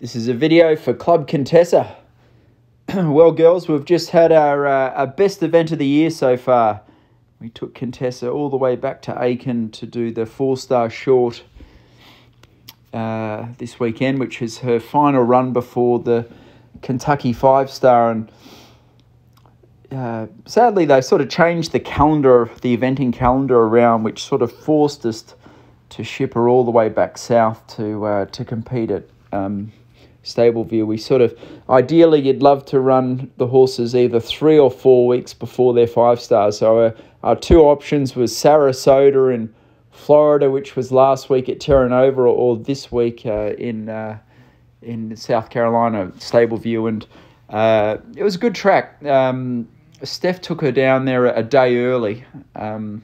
This is a video for Club Contessa. well, girls, we've just had our, uh, our best event of the year so far. We took Contessa all the way back to Aiken to do the four-star short uh, this weekend, which is her final run before the Kentucky five-star. And uh, sadly, they sort of changed the calendar, the eventing calendar around, which sort of forced us to ship her all the way back south to uh, to compete at um, Stableview. We sort of ideally you'd love to run the horses either three or four weeks before their five stars. So our, our two options was Sarasota in Florida, which was last week at Terra Nova, or, or this week uh, in uh, in South Carolina, Stableview, and uh, it was a good track. Um, Steph took her down there a day early, um,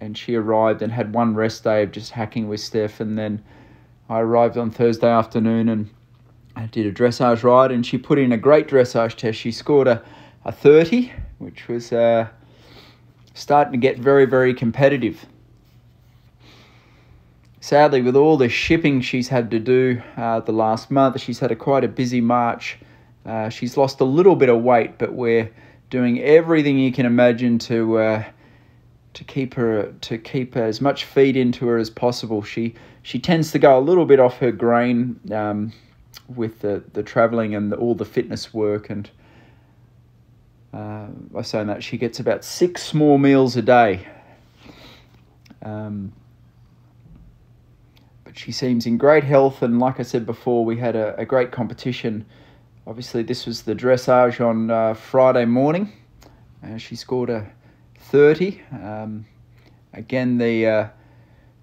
and she arrived and had one rest day of just hacking with Steph, and then I arrived on Thursday afternoon and I did a dressage ride and she put in a great dressage test. She scored a, a 30, which was uh, starting to get very, very competitive. Sadly, with all the shipping she's had to do uh, the last month, she's had a quite a busy March. Uh, she's lost a little bit of weight, but we're doing everything you can imagine to uh, to keep her to keep as much feed into her as possible. She she tends to go a little bit off her grain. Um, with the, the travelling and the, all the fitness work and uh, by saying that she gets about six small meals a day. Um, but she seems in great health and like I said before we had a, a great competition. Obviously this was the dressage on uh, Friday morning uh, she scored a 30 um, again the uh,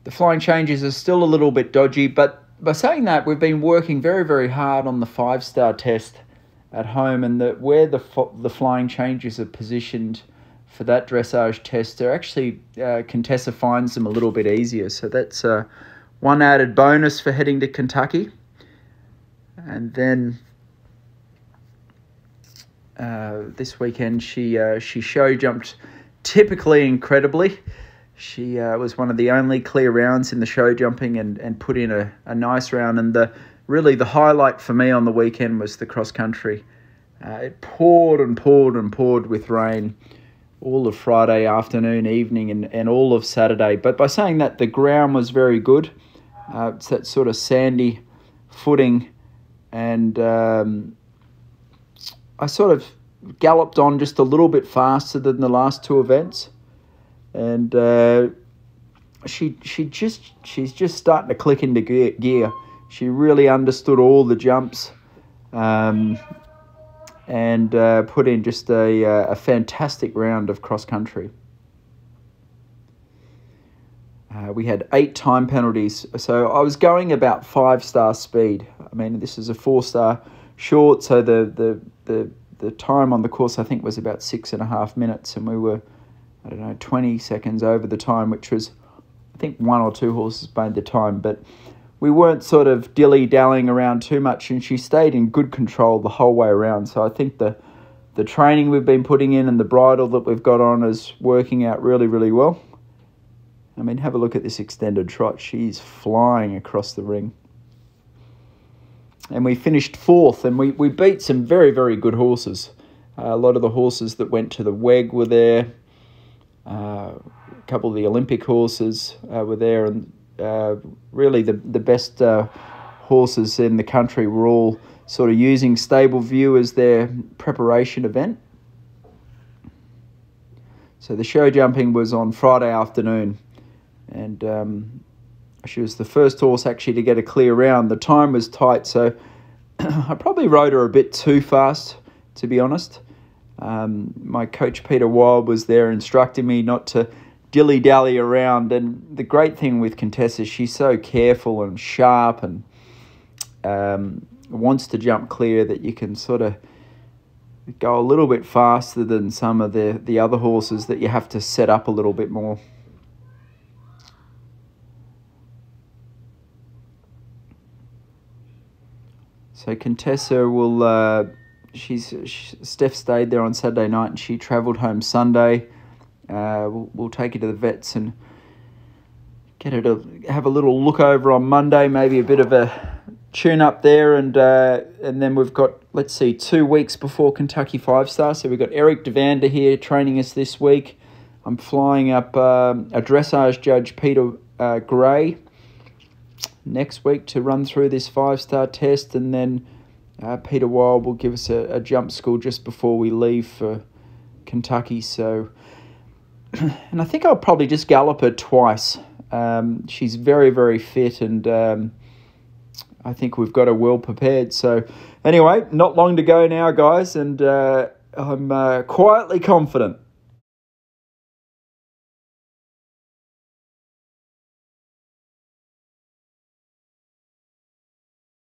the flying changes are still a little bit dodgy but by saying that, we've been working very, very hard on the five star test at home, and that where the the flying changes are positioned for that dressage test, they're actually uh, Contessa finds them a little bit easier. So that's uh, one added bonus for heading to Kentucky, and then. Uh, this weekend, she uh, she show jumped typically incredibly. She uh, was one of the only clear rounds in the show jumping and, and put in a, a nice round. And the really the highlight for me on the weekend was the cross country. Uh, it poured and poured and poured with rain all of Friday afternoon, evening, and, and all of Saturday. But by saying that, the ground was very good. Uh, it's that sort of sandy footing. And um, I sort of galloped on just a little bit faster than the last two events and uh, she she just she's just starting to click into gear. She really understood all the jumps, um, and uh, put in just a uh, a fantastic round of cross country. Uh, we had eight time penalties, so I was going about five star speed. I mean, this is a four star short, so the the the the time on the course I think was about six and a half minutes, and we were I don't know, 20 seconds over the time, which was, I think, one or two horses made the time. But we weren't sort of dilly dallying around too much, and she stayed in good control the whole way around. So I think the the training we've been putting in and the bridle that we've got on is working out really, really well. I mean, have a look at this extended trot. She's flying across the ring. And we finished fourth, and we, we beat some very, very good horses. Uh, a lot of the horses that went to the WEG were there. Uh, a couple of the Olympic horses uh, were there, and uh, really the the best horses in the country were all sort of using Stable View as their preparation event. So the show jumping was on Friday afternoon, and um, she was the first horse actually to get a clear round. The time was tight, so I probably rode her a bit too fast, to be honest. Um, my coach Peter Wylde was there instructing me not to dilly dally around. And the great thing with Contessa, she's so careful and sharp and um, wants to jump clear that you can sort of go a little bit faster than some of the, the other horses that you have to set up a little bit more. So Contessa will uh, she's she, Steph stayed there on Saturday night and she travelled home Sunday. Uh, we'll, we'll take her to the vets and get her to have a little look over on Monday, maybe a bit of a tune up there, and uh, and then we've got let's see two weeks before Kentucky Five Star. So we've got Eric Devander here training us this week. I'm flying up um, a dressage judge, Peter uh, Gray, next week to run through this five star test, and then uh, Peter Wylde will give us a, a jump school just before we leave for Kentucky. So, and I think I'll probably just gallop her twice. Um, she's very, very fit, and um, I think we've got her well prepared. So, anyway, not long to go now, guys, and uh, I'm uh, quietly confident